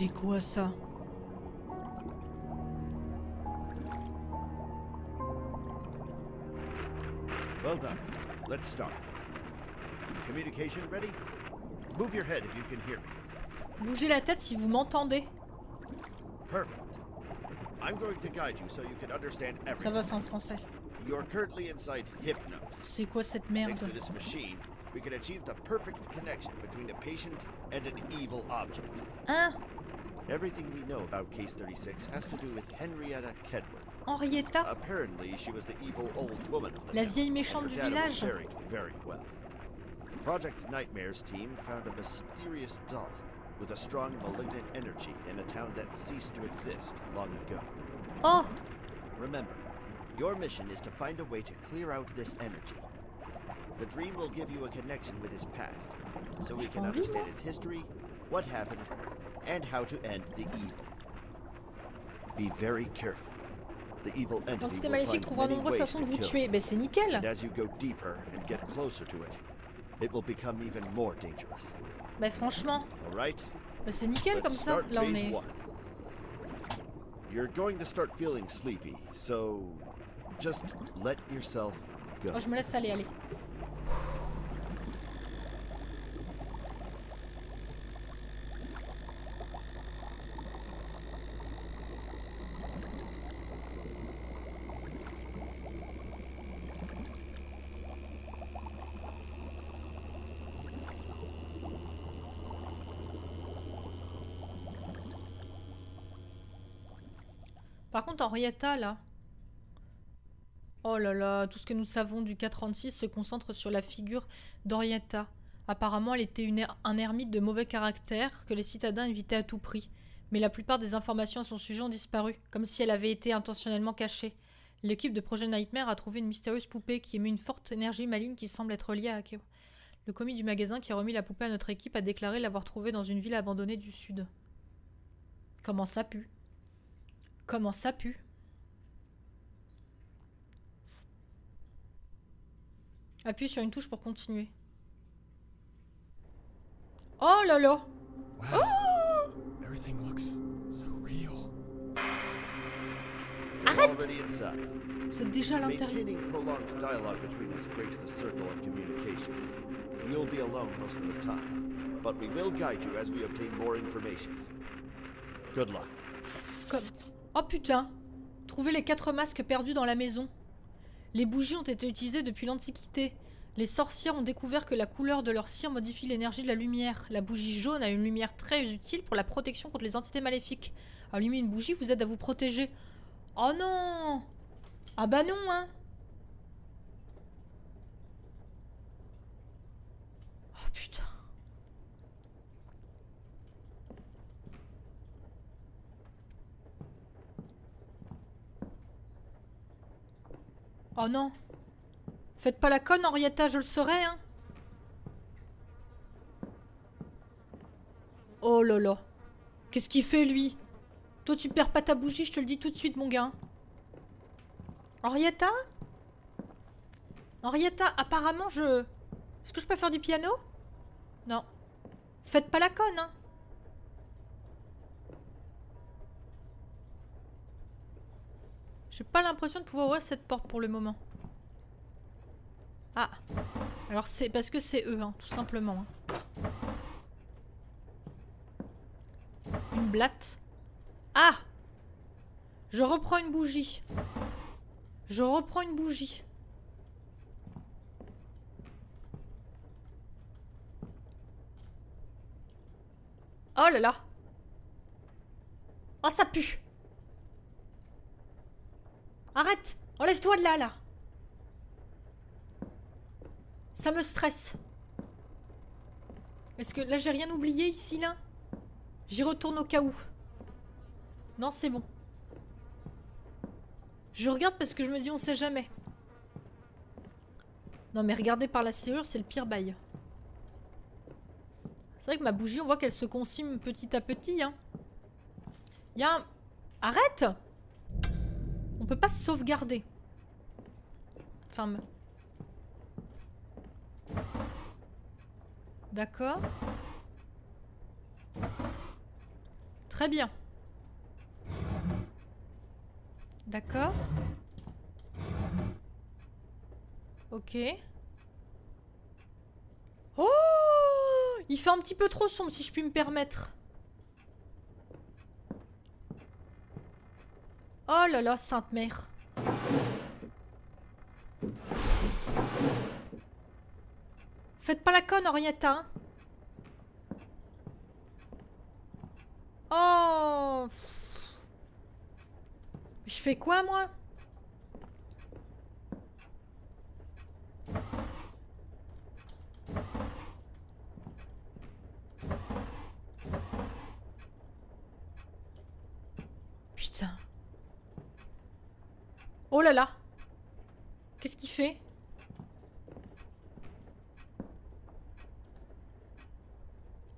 C'est quoi ça? Well done. Let's start. Communication ready? Move your head if you can hear me. Bougez la tête si vous m'entendez. Perfect. I'm going to guide you so you can understand Ça everything. va, c'est en français. You're currently inside Hypnos. C'est quoi cette Thanks merde to this machine, we can achieve the perfect connection between a patient and an evil object. Hein Everything we know about Case 36 has to do with Henrietta Kedwin. Henrietta Apparently, she was the evil old woman. of the La vieille méchante du village. Buried very well. Project Nightmare's team found a mysterious doll with a strong malignant energy in a town that ceased to exist long ago. Oh Remember, your mission is to find a way to clear out this energy. The dream will give you a connection with his past, so we can understand his history, what happened, and how to end the evil. Be very careful. The evil entity L'entité will maléfique trouvera many nombreuses façons de to vous kill. tuer. Ben c'est nickel And as you go deeper and get closer to it, it will become even more dangerous. Ben franchement, All right? ben c'est nickel Let's comme ça. Là on est... one. You're going to start feeling sleepy, so just let yourself go. Oh, je me laisse aller, allez. Henrietta, là. Oh là là, tout ce que nous savons du 436 se concentre sur la figure d'Henrietta. Apparemment, elle était er- un ermite de mauvais caractère que les citadins évitaient à tout prix. Mais la plupart des informations à son sujet ont disparu, comme si elle avait été intentionnellement cachée. L'équipe de Projet Nightmare a trouvé une mystérieuse poupée qui émet une forte énergie maligne qui semble être liée à Akeo. Le commis du magasin qui a remis la poupée à notre équipe a déclaré l'avoir trouvée dans une ville abandonnée du sud. Comment ça pue? Comment ça pue Appuie sur une touche pour continuer. Oh là là Everything looks so real. You're Arrête. C'est déjà à l'intérieur. Maintaining prolonged dialogue between us breaks the circle of communication. You'll be alone most of the time, but we will guide you as we obtain more information. Good luck. Comme... Oh putain Trouver les quatre masques perdus dans la maison. Les bougies ont été utilisées depuis l'Antiquité. Les sorcières ont découvert que la couleur de leur cire modifie l'énergie de la lumière. La bougie jaune a une lumière très utile pour la protection contre les entités maléfiques. Allumer une bougie vous aide à vous protéger. Oh non Ah bah non, hein Oh putain Oh non. Faites pas la conne, Henrietta, je le saurais, hein. Oh là. Qu'est-ce qu'il fait, lui? Toi, tu perds pas ta bougie, je te le dis tout de suite, mon gars. Henrietta? Henrietta, apparemment, je... Est-ce que je peux faire du piano? Non. Faites pas la conne, hein J'ai pas l'impression de pouvoir ouvrir cette porte pour le moment. Ah. Alors c'est parce que c'est eux, hein, tout simplement. hein. Une blatte. Ah Je reprends une bougie. Je reprends une bougie. Oh là là Oh ça pue Arrête Enlève-toi de là, là Ça me stresse. Est-ce que là j'ai rien oublié ici, là? J'y retourne au cas où. Non, c'est bon. Je regarde parce que je me dis on sait jamais. Non mais regardez par la serrure, c'est le pire bail. C'est vrai que ma bougie, on voit qu'elle se consume petit à petit. Hein. Un... Arrête On peut pas sauvegarder. Enfin... me- D'accord. Très bien. D'accord. Ok. Oh Il fait un petit peu trop sombre si je puis me permettre. Oh là là, Sainte Mère. Faites pas la conne, Henrietta. hein. Oh Je fais quoi, moi Putain. Oh là là Qu'est-ce qu'il fait?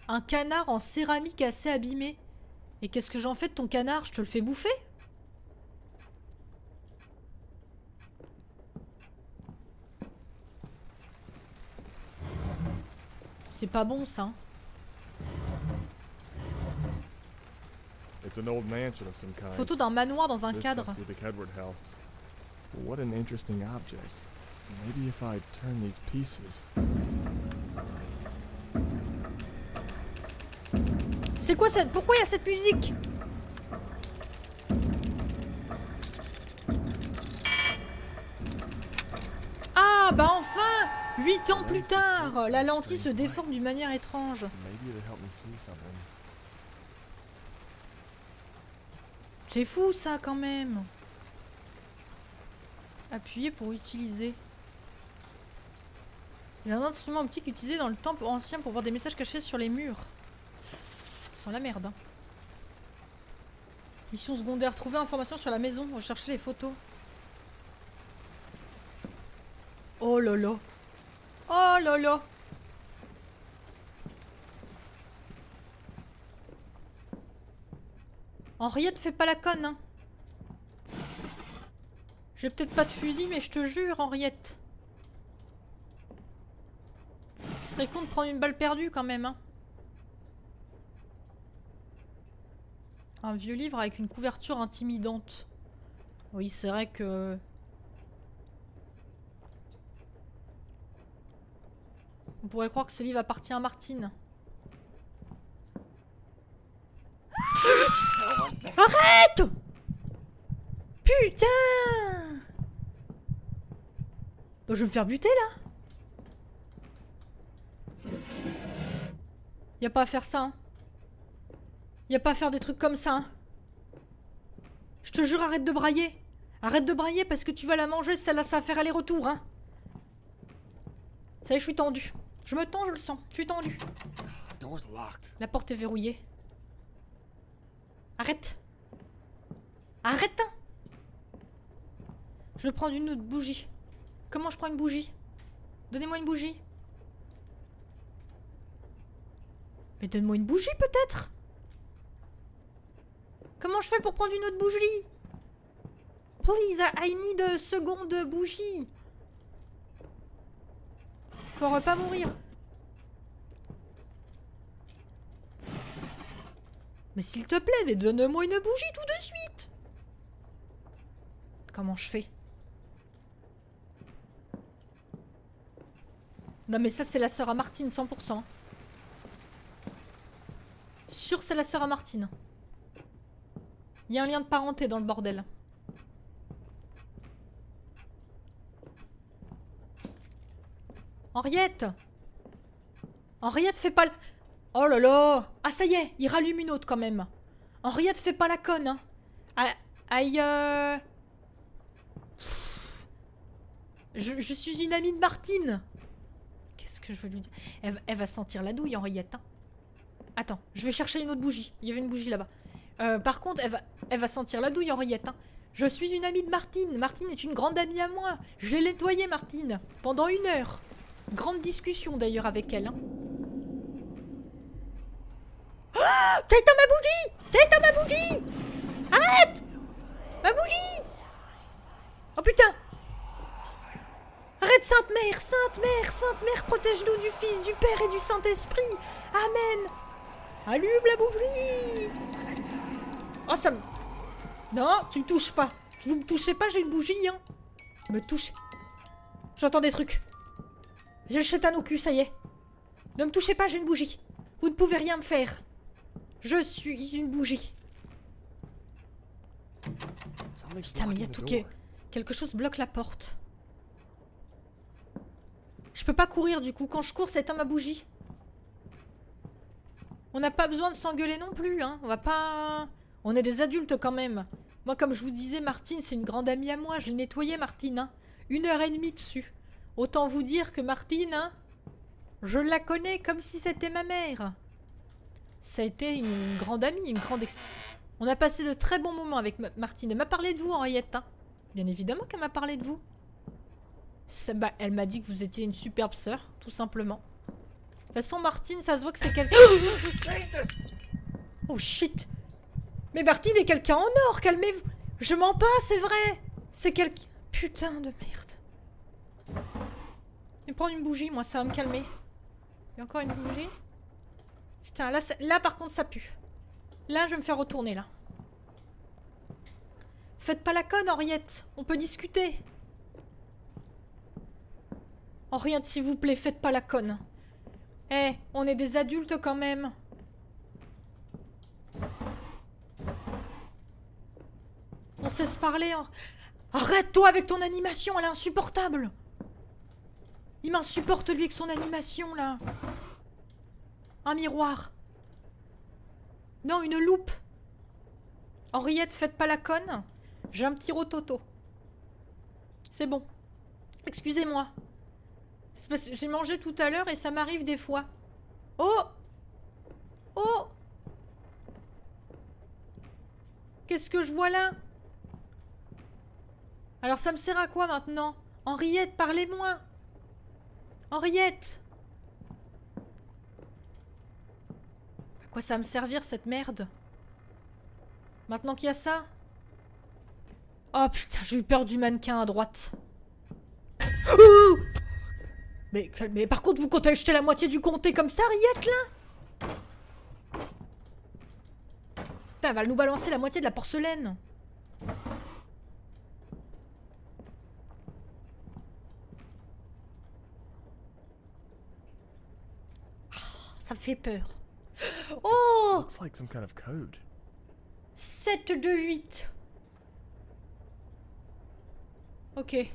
Un canard en céramique assez abîmé. Et qu'est-ce que j'en fais de ton canard? Je te le fais bouffer? C'est pas bon ça. hein. Photo d'un manoir dans un cadre. What an interesting object. Maybe if I turn these pieces. C'est quoi cette... Pourquoi il y a cette musique? Ah bah enfin Huit ans plus tard La lentille se déforme d'une manière étrange. C'est fou ça quand même Appuyez pour utiliser. Il y a un instrument optique utilisé dans le temple ancien pour voir des messages cachés sur les murs. Sans la merde. hein. Mission secondaire. Trouver information sur la maison. Rechercher les photos. Oh là. Oh là. Henriette, fais pas la conne, hein. J'ai peut-être pas de fusil, mais je te jure, Henriette. Ce serait con de prendre une balle perdue quand même, hein. Un vieux livre avec une couverture intimidante. Oui, c'est vrai que... On pourrait croire que ce livre appartient à Martine. Arrête Putain Bah, je vais me faire buter là Y a pas à faire ça, hein. Y a pas à faire des trucs comme ça, hein. Je te jure, arrête de brailler. Arrête de brailler parce que tu vas la manger, celle-là, ça va faire aller-retour, hein. Ça y est, je suis tendue. Je me tends, je le sens. Je suis tendue. La porte est verrouillée. Arrête Arrête hein. Je vais prendre une autre bougie. Comment je prends une bougie? Donnez-moi une bougie. Mais donne-moi une bougie peut-être Comment je fais pour prendre une autre bougie? Please, I need a seconde bougie. Faut pas mourir. Mais s'il te plaît, mais donne-moi une bougie tout de suite. Comment je fais? Non mais ça c'est la sœur à Martine 100%. Sûr c'est la sœur à Martine. Il y a un lien de parenté dans le bordel. Henriette Henriette, fais pas le... Oh là là Ah ça y est, il rallume une autre quand même. Henriette, fais pas la conne, hein. Ah, Aïe, euh... Je suis une amie de Martine. Qu'est-ce que je veux lui dire elle, va- sentir la douille, Henriette. hein. Attends, je vais chercher une autre bougie. Il y avait une bougie là-bas. Euh, par contre, elle va, elle va sentir la douille, Henriette. hein. Je suis une amie de Martine. Martine est une grande amie à moi. Je l'ai nettoyée, Martine, pendant une heure. Grande discussion d'ailleurs avec elle. hein ma bougie T'éteins ma bougie Arrête Ma bougie Oh putain Arrête, Sainte Mère Sainte Mère protège-nous du Fils, du Père et du Saint-Esprit Amen Allume la bougie Oh, ça me... Non, tu me touches pas. Vous me touchez pas, j'ai une bougie, hein. Me touche. J'entends des trucs. J'ai le chétan au cul, ça y est. Ne me touchez pas, j'ai une bougie. Vous ne pouvez rien me faire. Je suis une bougie. Putain, mais il y a tout qui. Quelque chose bloque la porte. Je peux pas courir du coup. Quand je cours, c'est éteint ma bougie. On n'a pas besoin de s'engueuler non plus, hein. On va pas... On est des adultes quand même. Moi, comme je vous disais, Martine, c'est une grande amie à moi. Je l'ai nettoyée, Martine, hein. Une heure et demie dessus. Autant vous dire que Martine, hein, je la connais comme si c'était ma mère. Ça a été une grande amie, une grande... On a passé de très bons moments avec Ma- Martine. Elle m'a parlé de vous, Henriette, hein. Bien évidemment qu'elle m'a parlé de vous. Ça- bah, elle m'a dit que vous étiez une superbe sœur, tout simplement. De toute façon, Martine, ça se voit que c'est quelqu'un... oh shit Mais Martine est quelqu'un en or, calmez-vous Je mens pas, c'est vrai C'est quelqu'un... Putain de merde. Je vais prendre une bougie, moi, ça va me calmer. Il y a encore une bougie Putain, là, ça- là, par contre, ça pue. Là, je vais me faire retourner, là. Faites pas la conne, Henriette. On peut discuter. Henriette, s'il vous plaît, faites pas la conne. Eh, on est des adultes quand même. On sait se parler. hein. Arrête-toi avec ton animation, elle est insupportable. Il m'insupporte lui avec son animation là. Un miroir. Non, une loupe. Henriette, faites pas la conne. J'ai un petit rototo. C'est bon. Excusez-moi. C'est parce que j'ai mangé tout à l'heure et ça m'arrive des fois. Oh! Oh! Qu'est-ce que je vois là? Alors ça me sert à quoi maintenant? Henriette, parlez-moi! Henriette! À quoi ça va me servir cette merde? Maintenant qu'il y a ça? Oh putain, j'ai eu peur du mannequin à droite. Ouh mais, mais par contre, vous comptez jeter la moitié du comté comme ça, Riette, là Putain, elle va nous balancer la moitié de la porcelaine. Ah, Ça me fait peur. Oh Looks like some kind of code. 7, 2, 8. Ok.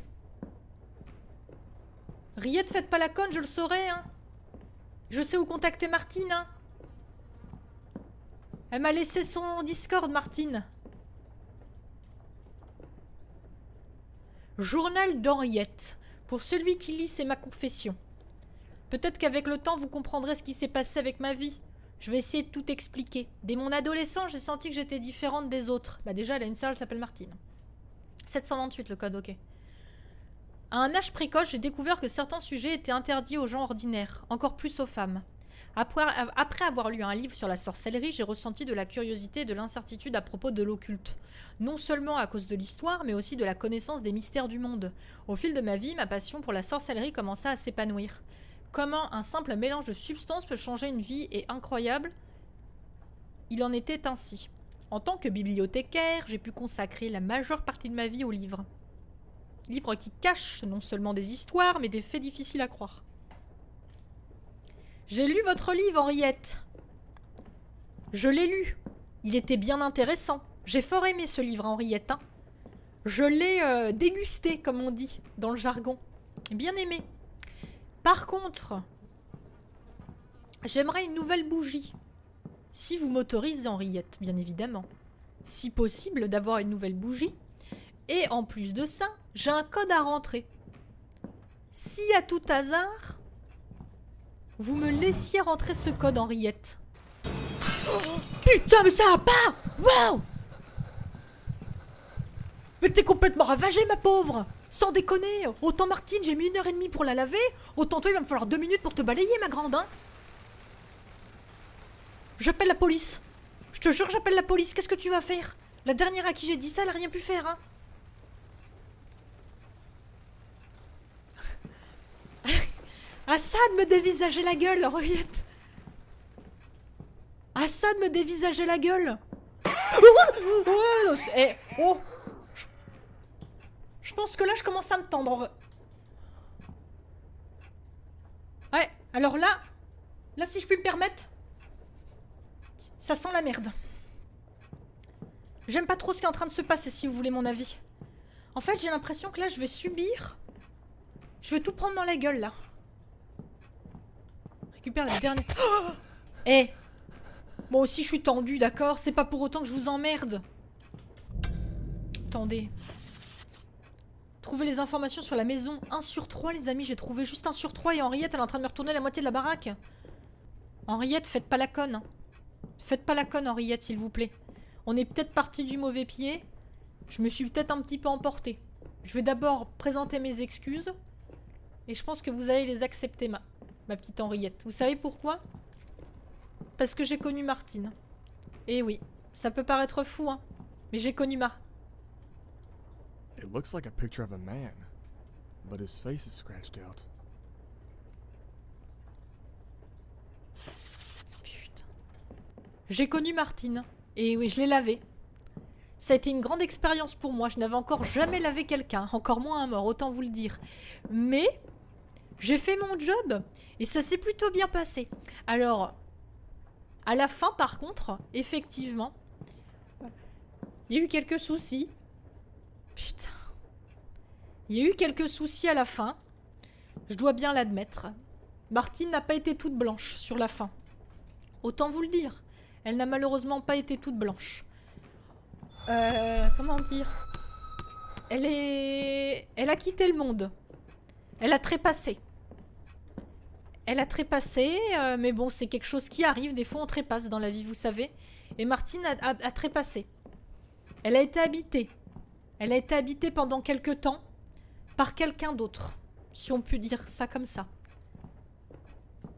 Riette, faites pas la conne, je le saurai, hein. Je sais où contacter Martine, hein. Elle m'a laissé son Discord, Martine. Journal d'Henriette. Pour celui qui lit, c'est ma confession. Peut-être qu'avec le temps, vous comprendrez ce qui s'est passé avec ma vie. Je vais essayer de tout expliquer. Dès mon adolescent, j'ai senti que j'étais différente des autres. Bah déjà, elle a une sœur, elle s'appelle Martine. 728 le code, ok. À un âge précoce, j'ai découvert que certains sujets étaient interdits aux gens ordinaires, encore plus aux femmes. Après, avoir lu un livre sur la sorcellerie, j'ai ressenti de la curiosité et de l'incertitude à propos de l'occulte. Non seulement à cause de l'histoire, mais aussi de la connaissance des mystères du monde. Au fil de ma vie, ma passion pour la sorcellerie commença à s'épanouir. Comment un simple mélange de substances peut changer une vie est incroyable. Il en était ainsi. En tant que bibliothécaire, j'ai pu consacrer la majeure partie de ma vie aux livres. Livres qui cachent non seulement des histoires, mais des faits difficiles à croire. J'ai lu votre livre, Henriette. Je l'ai lu. Il était bien intéressant. J'ai fort aimé ce livre, Henriette. hein. Je l'ai euh, dégusté, comme on dit, dans le jargon. Bien aimé. Par contre, j'aimerais une nouvelle bougie. Si vous m'autorisez, Henriette, bien évidemment. Si possible, d'avoir une nouvelle bougie. Et en plus de ça, j'ai un code à rentrer. Si à tout hasard, vous me laissiez rentrer ce code, Henriette. Putain, mais ça va pas! Waouh! Mais t'es complètement ravagée, ma pauvre! Sans déconner Autant Martine, j'ai mis une heure et demie pour la laver, autant toi, il va me falloir deux minutes pour te balayer, ma grande, hein. J'appelle la police. Je te jure, j'appelle la police, qu'est-ce que tu vas faire? La dernière à qui j'ai dit ça, elle a rien pu faire, hein Assad me dévisageait la gueule, Henriette Assad me dévisageait la gueule Oh, oh, eh, oh. Je- pense que là, je commence à me tendre. Ouais, alors là, là, si je puis me permettre, ça sent la merde. J'aime pas trop ce qui est en train de se passer, si vous voulez mon avis. En fait, j'ai l'impression que là, je vais subir. Je vais tout prendre dans la gueule, là. Récupère la dernière. Oh Eh Moi aussi, je suis tendu, d'accord? C'est pas pour autant que je vous emmerde. Attendez. Trouver les informations sur la maison. 1 sur 3, les amis. J'ai trouvé juste 1 sur 3 et Henriette, elle est en train de me retourner la moitié de la baraque. Henriette, faites pas la conne. hein. Faites pas la conne, Henriette, s'il vous plaît. On est peut-être parti du mauvais pied. Je me suis peut-être un petit peu emporté. Je vais d'abord présenter mes excuses. Et je pense que vous allez les accepter, ma, ma petite Henriette. Vous savez pourquoi? Parce que j'ai connu Martine. Et oui, ça peut paraître fou, hein. Mais j'ai connu Mar... It looks like a picture of a man, but his face is scratched out. Putain. J'ai connu Martine. Et oui, je l'ai lavée. Ça a été une grande expérience pour moi. Je n'avais encore jamais lavé quelqu'un, encore moins un mort, autant vous le dire. Mais j'ai fait mon job et ça s'est plutôt bien passé. Alors, à la fin, par contre, effectivement, il y a eu quelques soucis. Putain. Il y a eu quelques soucis à la fin. Je dois bien l'admettre. Martine n'a pas été toute blanche sur la fin. Autant vous le dire. Elle n'a malheureusement pas été toute blanche. Euh, comment dire? Elle est... Elle a quitté le monde. Elle a trépassé. Elle a trépassé, euh, mais bon, c'est quelque chose qui arrive. Des fois, on trépasse dans la vie, vous savez. Et Martine a, a- a trépassé. Elle a été habitée. Elle a été habitée pendant quelque temps par quelqu'un d'autre. Si on peut dire ça comme ça.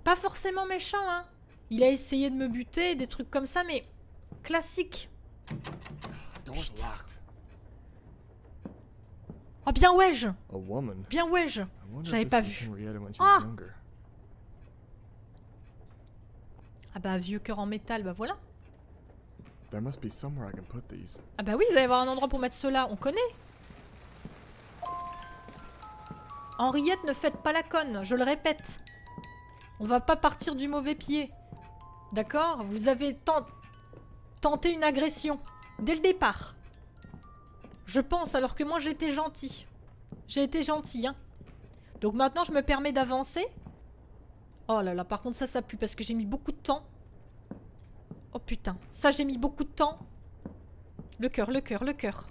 Pas forcément méchant, hein. Il a essayé de me buter, des trucs comme ça, mais classique. Oh bien ouais-je A woman. Bien ouais-je J'avais pas vu. Ah Ah bah vieux cœur en métal, bah voilà. There must be somewhere I can put these. Ah bah oui, il doit y avoir un endroit pour mettre cela, on connaît. Henriette, ne faites pas la conne, je le répète. On va pas partir du mauvais pied. D'accord? Vous avez ten- tenté une agression. Dès le départ. Je pense, alors que moi été gentil. J'ai été gentil, hein. Donc maintenant je me permets d'avancer. Oh là là, par contre ça, ça pue parce que j'ai mis beaucoup de temps. Oh putain, ça j'ai mis beaucoup de temps. Le cœur, le cœur, le cœur.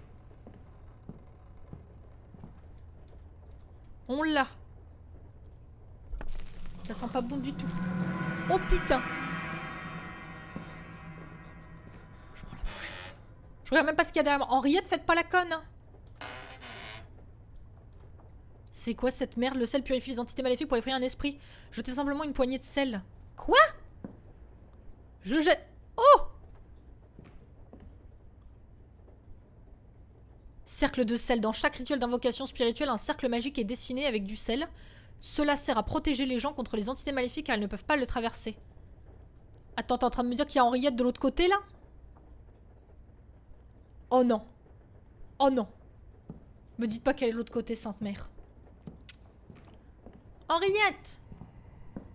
On l'a. Ça sent pas bon du tout. Oh putain. Je prends la bouche. Je regarde même pas ce qu'il y a derrière. Henriette, faites pas la conne. hein. C'est quoi cette merde? Le sel purifie les entités maléfiques pour effrayer un esprit. Jetez simplement une poignée de sel. Quoi? Je le jette. Oh Cercle de sel. Dans chaque rituel d'invocation spirituelle, un cercle magique est dessiné avec du sel. Cela sert à protéger les gens contre les entités maléfiques car elles ne peuvent pas le traverser. Attends, t'es en train de me dire qu'il y a Henriette de l'autre côté là? Oh non. Oh non. Me dites pas qu'elle est de l'autre côté, Sainte Mère. Henriette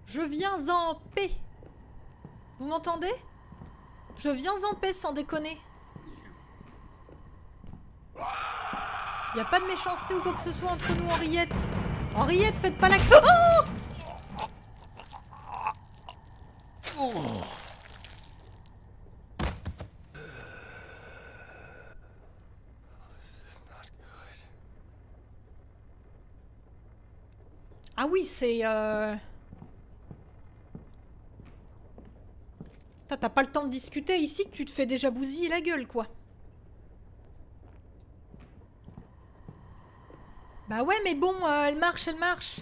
Je viens en paix. Vous m'entendez? Je viens en paix sans déconner. Y a pas de méchanceté ou quoi que ce soit entre nous, Henriette. Henriette, faites pas la... Oh This Ah oui, c'est... Euh... T'as pas le temps de discuter ici que tu te fais déjà bousiller la gueule, quoi. Bah ouais, mais bon, euh, elle marche, elle marche.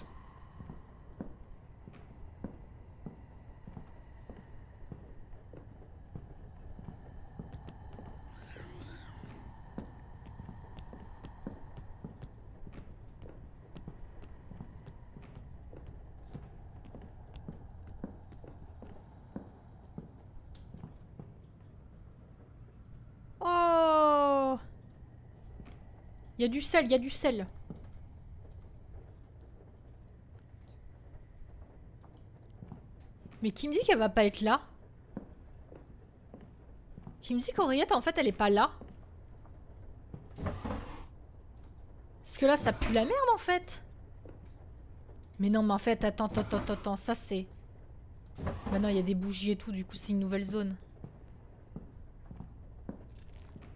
Oh Il y a du sel, il y a du sel. Mais qui me dit qu'elle va pas être là? Qui me dit qu'Henriette, en fait, elle est pas là? Parce que là, ça pue la merde, en fait. Mais non, mais en fait, attends, attends, attends, attends, ça c'est... Maintenant, il y a des bougies et tout, du coup, c'est une nouvelle zone.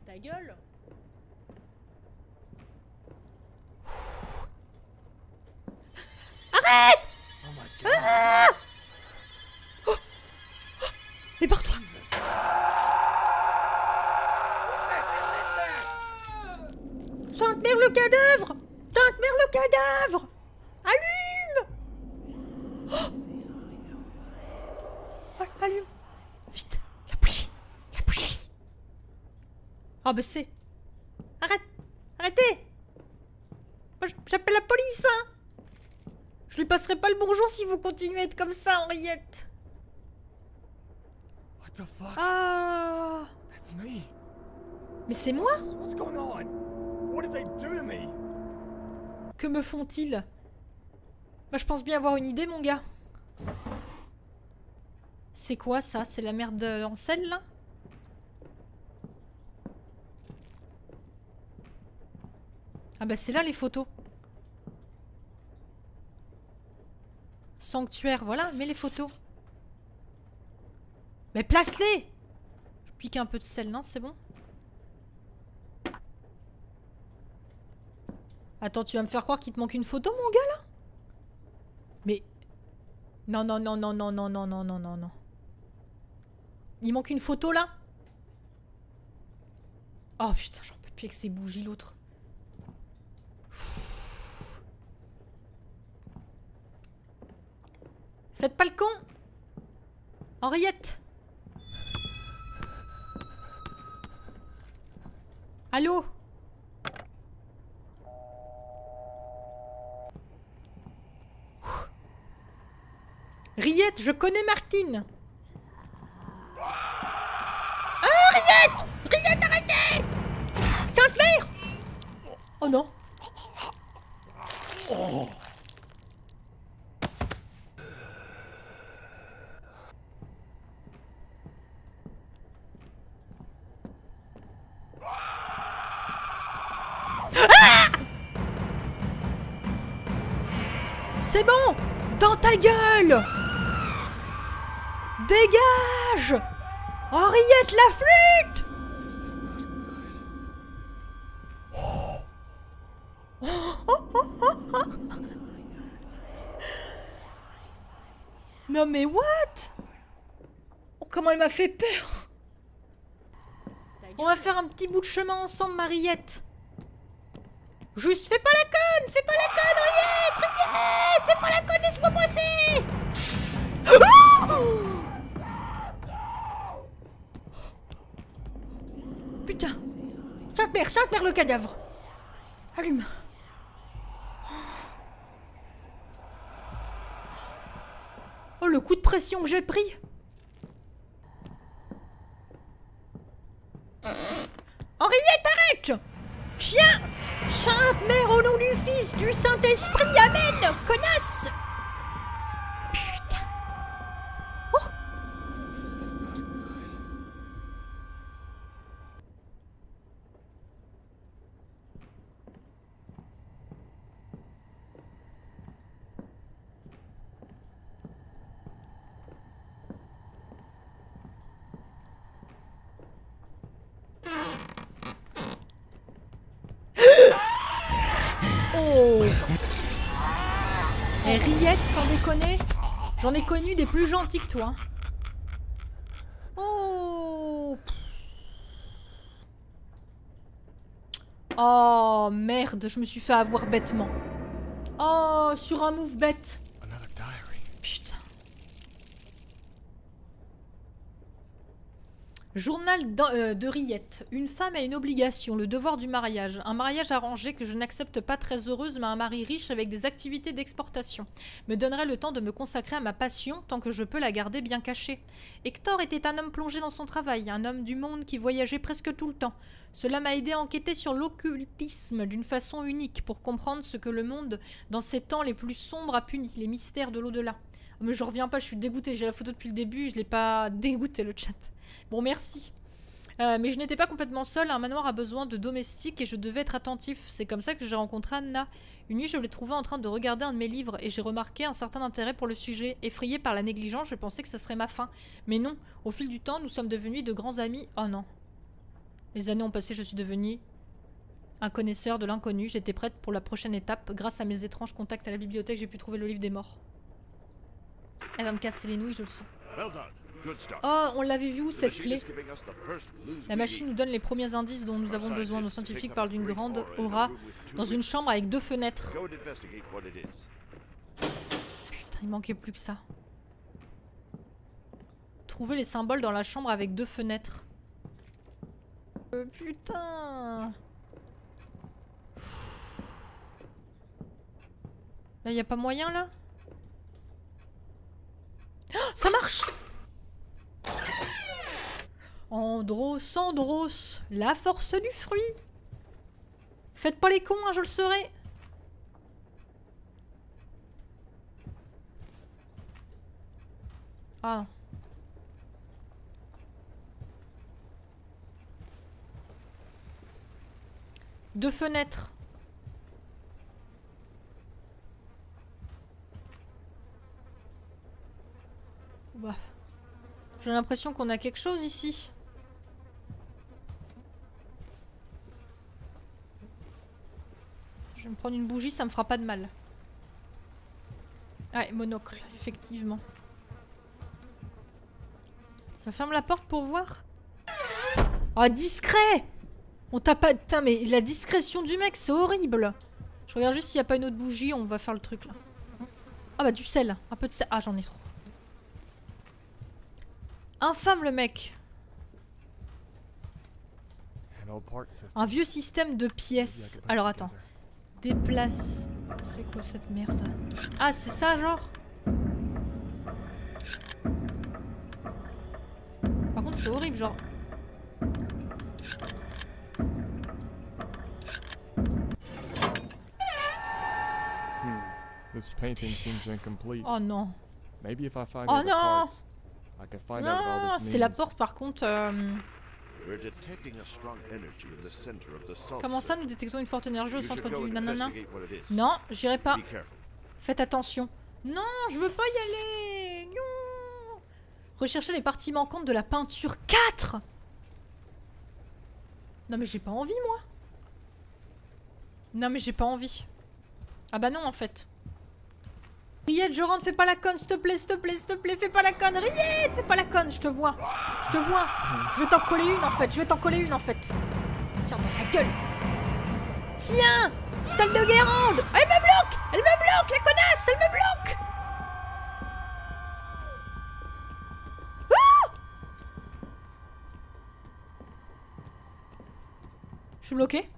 Ta gueule it! Continuez à être comme ça, Henriette What the fuck? Ah That's me. Mais c'est moi What's going on? What did they do to me? Que me font-ils? Bah je pense bien avoir une idée mon gars. C'est quoi ça? C'est la merde en sel là? Ah bah c'est là les photos. Sanctuaire, voilà, mets les photos. Mais place-les Je pique un peu de sel, non C'est bon? Attends, tu vas me faire croire qu'il te manque une photo, mon gars, là? Mais... Non, non, non, non, non, non, non, non, non, non, non. Il manque une photo, là? Oh, putain, j'en peux plus avec ces bougies, l'autre. Faites pas le con Henriette Allô Riette, je connais Martine. Ah, Riette Riette, arrêtez Sainte mère Oh non Dans ta gueule. Dégage. Henriette la flûte. Non mais what? Oh, Comment elle m'a fait peur. On va faire un petit bout de chemin ensemble, Mariette. Juste fais pas la conne Fais pas la conne, Riette Riette Fais pas la conne, laisse-moi passer Ah Putain. Sainte mère, sainte mère le cadavre. Allume. Oh le coup de pression que j'ai pris. Henriette, arrête. Chien Sainte Mère, au nom du Fils, du Saint-Esprit, Amen. Connasse Putain Oh This is not good. Oh Et Riette, sans déconner J'en ai connu des plus gentils que toi. Oh Oh merde, je me suis fait avoir bêtement. Oh, sur un move bête. Journal euh, de Riette. Une femme a une obligation, le devoir du mariage. Un mariage arrangé que je n'accepte pas très heureuse, mais un mari riche avec des activités d'exportation. Me donnerait le temps de me consacrer à ma passion tant que je peux la garder bien cachée. Hector était un homme plongé dans son travail, un homme du monde qui voyageait presque tout le temps. Cela m'a aidé à enquêter sur l'occultisme d'une façon unique pour comprendre ce que le monde, dans ces temps les plus sombres, a puni, les mystères de l'au-delà. Mais je reviens pas, je suis dégoûtée. J'ai la photo depuis le début, je l'ai pas dégoûté le chat. Bon, merci. Euh, mais je n'étais pas complètement seule. Un manoir a besoin de domestiques et je devais être attentif. C'est comme ça que j'ai rencontré Anna. Une nuit, je l'ai trouvée en train de regarder un de mes livres et j'ai remarqué un certain intérêt pour le sujet. Effrayée par la négligence, je pensais que ça serait ma fin. Mais non, au fil du temps, nous sommes devenus de grands amis. Oh non. Les années ont passé, je suis devenue un connaisseur de l'inconnu. J'étais prête pour la prochaine étape. Grâce à mes étranges contacts à la bibliothèque, j'ai pu trouver le livre des morts. Elle va me casser les nouilles, je le sens. Well done. Oh, on l'avait vu où cette clé La machine nous donne les premiers indices dont nous avons besoin. Nos scientifiques parlent d'une grande aura dans une chambre avec deux fenêtres. Putain, il manquait plus que ça. Trouver les symboles dans la chambre avec deux fenêtres. Euh, putain Là, y a pas moyen, là? Oh, Ça marche Andros, Andros, la force du fruit Faites pas les cons, hein, je le serai Ah. Deux fenêtres. Bah. J'ai l'impression qu'on a quelque chose ici. Vais me prendre une bougie, ça me fera pas de mal. Ouais, monocle, effectivement. Ça ferme la porte pour voir? Oh, discret On t'a pas... Putain, mais la discrétion du mec, c'est horrible Je regarde juste s'il n'y a pas une autre bougie, on va faire le truc, là. Ah bah, du sel. Un peu de sel. Ah, j'en ai trop. Infâme, le mec. Un vieux système de pièces. Alors, attends. Déplace... C'est quoi cette merde? Ah, c'est ça, genre? Par contre, c'est horrible, genre... Hmm. This painting seems incomplete. Oh non Maybe if I find Oh other no! parts, I could find out Non, all this c'est la porte par contre. euh, Comment ça, nous détectons une forte énergie au centre du nanana. Non, j'irai pas. Faites attention. Non, je veux pas y aller. Non. Recherchez les parties manquantes de la peinture 4 Non mais j'ai pas envie moi. Non mais j'ai pas envie. Ah bah non en fait. Riette, je rentre, fais pas la conne, s'il te plaît, s'il te plaît, s'il te plaît, fais pas la conne, Riette, fais pas la conne, je te vois. Je te vois. Je vais t'en coller une en fait, je vais t'en coller une en fait. Tiens dans ta gueule. Tiens Salle de Guérande Elle me bloque Elle me bloque, la connasse Elle me bloque Ah Je suis bloqué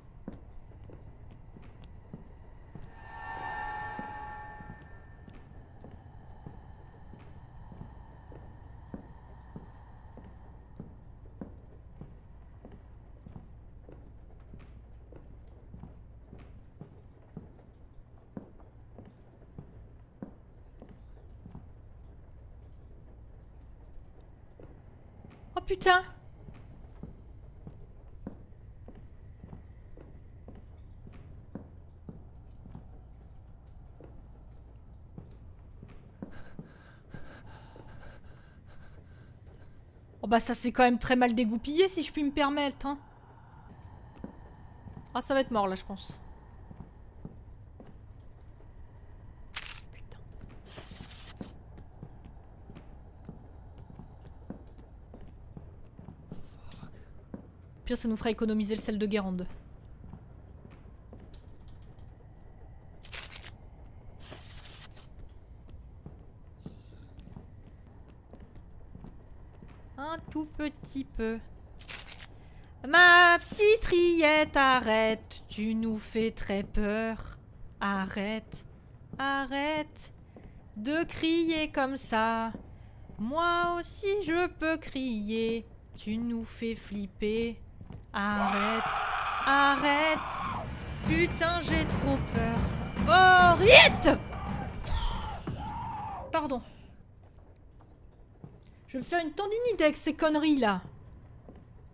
Oh Oh bah ça c'est quand même très mal dégoupillé si je puis me permettre hein. Ah ça va être mort là je pense. Pire, ça nous fera économiser le sel de Guérande. Un tout petit peu. Ma petite rillette, arrête, tu nous fais très peur. Arrête, arrête de crier comme ça. Moi aussi je peux crier, tu nous fais flipper. Arrête, arrête. Putain, j'ai trop peur. Oh, Riette Pardon. Je vais me faire une tendinite avec ces conneries là.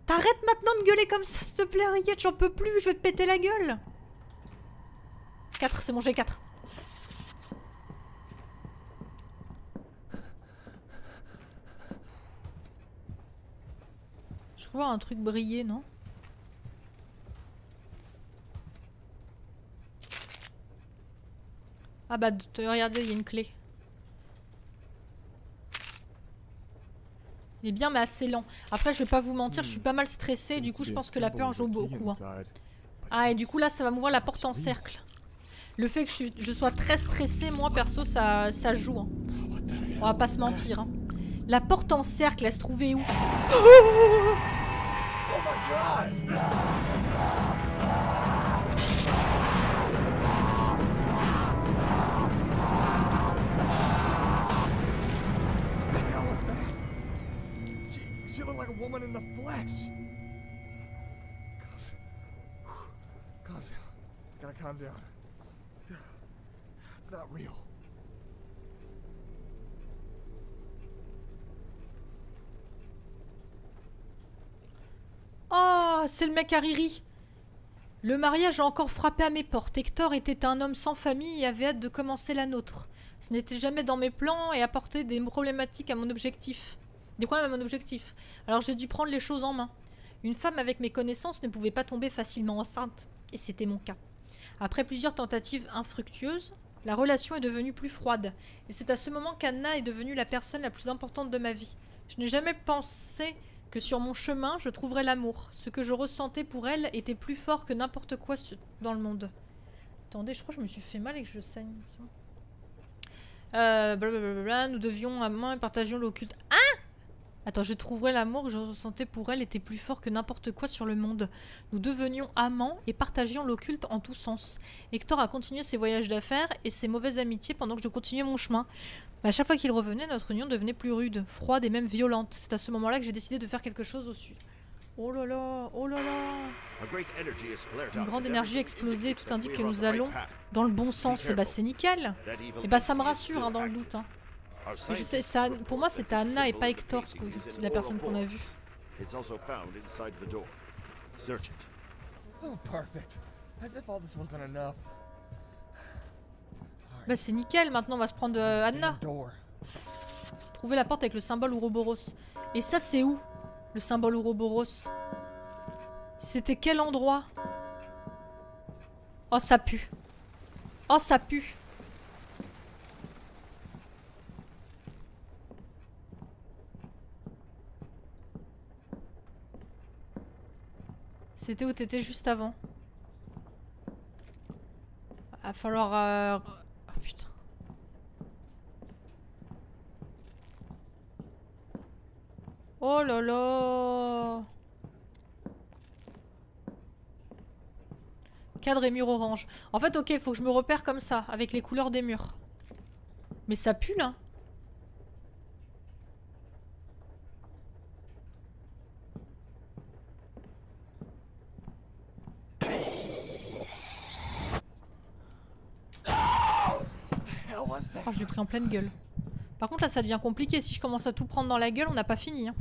T'arrêtes maintenant de gueuler comme ça, s'il te plaît, Riette, j'en peux plus, je vais te péter la gueule. 4, c'est mon G4. Je crois voir un truc briller, non? Ah bah, regardez, il y a une clé. Il est bien, mais assez lent. Après, je vais pas vous mentir, je suis pas mal stressée. Du coup, je pense que la peur joue beaucoup. Hein. Ah, et du coup, là, ça va m'ouvrir la porte en cercle. Le fait que je, sois très stressée, moi, perso, ça, ça joue. Hein. On va pas se mentir. Hein. La porte en cercle, elle se trouvait où? Oh Oh, c'est le mec à. Le mariage a encore frappé à mes portes. Hector était un homme sans famille et avait hâte de commencer la nôtre. Ce n'était jamais dans mes plans et apportait des problématiques à mon objectif des problèmes à mon objectif. Alors j'ai dû prendre les choses en main. Une femme avec mes connaissances ne pouvait pas tomber facilement enceinte, et c'était mon cas. Après plusieurs tentatives infructueuses, la relation est devenue plus froide, et c'est à ce moment qu'Anna est devenue la personne la plus importante de ma vie. Je n'ai jamais pensé que sur mon chemin je trouverais l'amour. Ce que je ressentais pour elle était plus fort que n'importe quoi dans le monde. Attendez, je crois que je me suis fait mal et que je saigne. Euh, blablabla, nous devions à main et partagions l'occulte. Hein Attends, je trouverai l'amour que je ressentais pour elle était plus fort que n'importe quoi sur le monde. Nous devenions amants et partagions l'occulte en tous sens. Hector a continué ses voyages d'affaires et ses mauvaises amitiés pendant que je continuais mon chemin. Mais à chaque fois qu'il revenait, notre union devenait plus rude, froide et même violente. C'est à ce moment-là que j'ai décidé de faire quelque chose au sud. Oh là là, oh là là Une grande énergie a explosé tout indique que nous allons dans le bon sens. Et bah c'est nickel Et bah ça me rassure hein, dans le doute. Hein. Je sais, ça, pour moi c'était Anna et pas Hector, la personne qu'on a vue. Oh, bah c'est nickel, maintenant on va se prendre euh, Anna. Trouver la porte avec le symbole Ouroboros. Et ça c'est où Le symbole Ouroboros? C'était quel endroit? Oh ça pue. Oh ça pue. C'était où t'étais juste avant? Va falloir... Euh... Oh putain. Oh là là Cadre et mur orange. En fait, ok, faut que je me repère comme ça, avec les couleurs des murs. Mais ça pue, là Oh, je l'ai en pleine gueule. Par contre, là, ça devient compliqué. Si je commence à tout prendre dans la gueule, on n'a pas fini. Hein.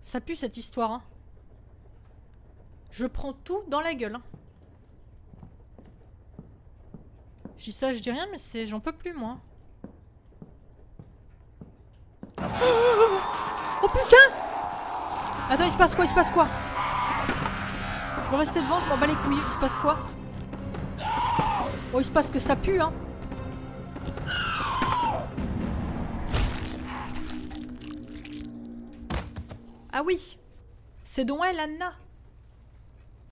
Ça pue, cette histoire. Hein. Je prends tout dans la gueule. Hein. Je dis ça, je dis rien, mais c'est, j'en peux plus, moi. Oh putain Attends, il se passe quoi Il se passe quoi? Je veux rester devant, je m'en bats les couilles. Il se passe quoi? Oh, il se passe que ça pue, hein Ah oui C'est donc elle, Anna